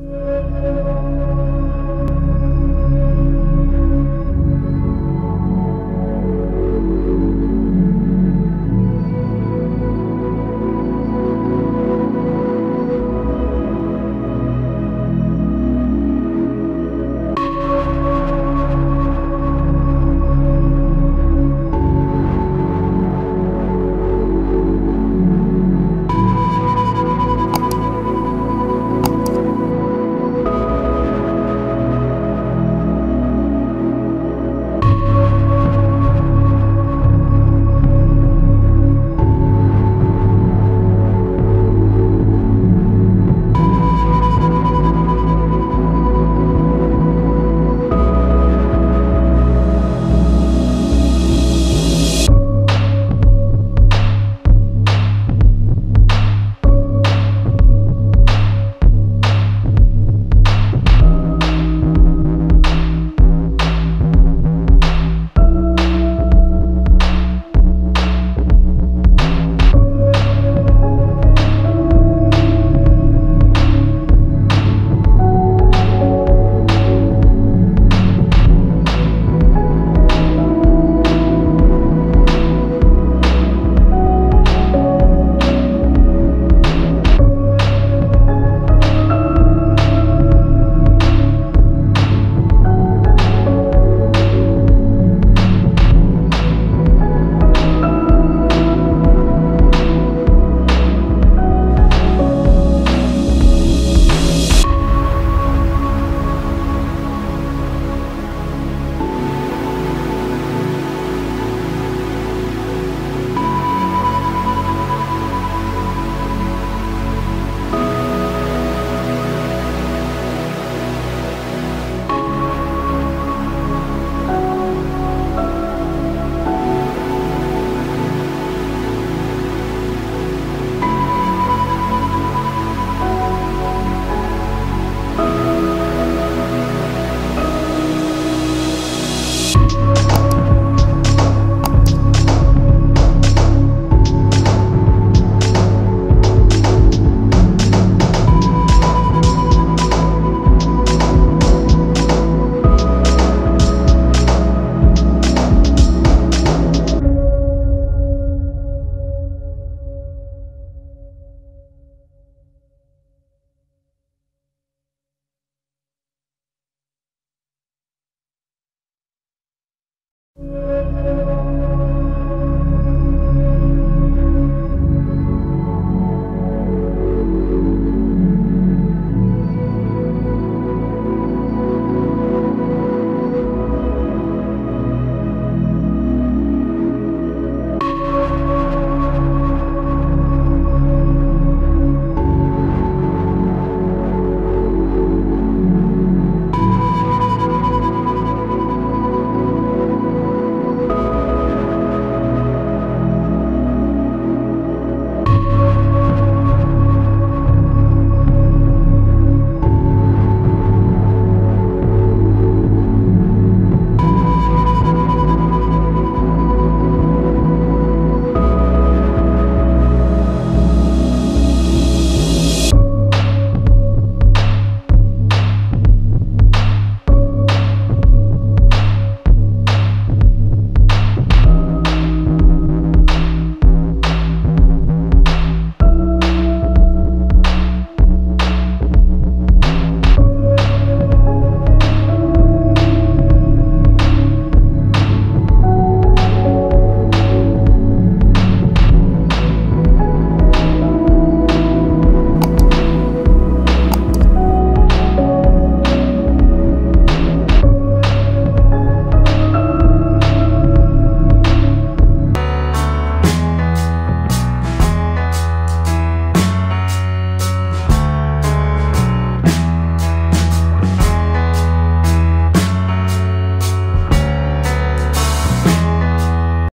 Música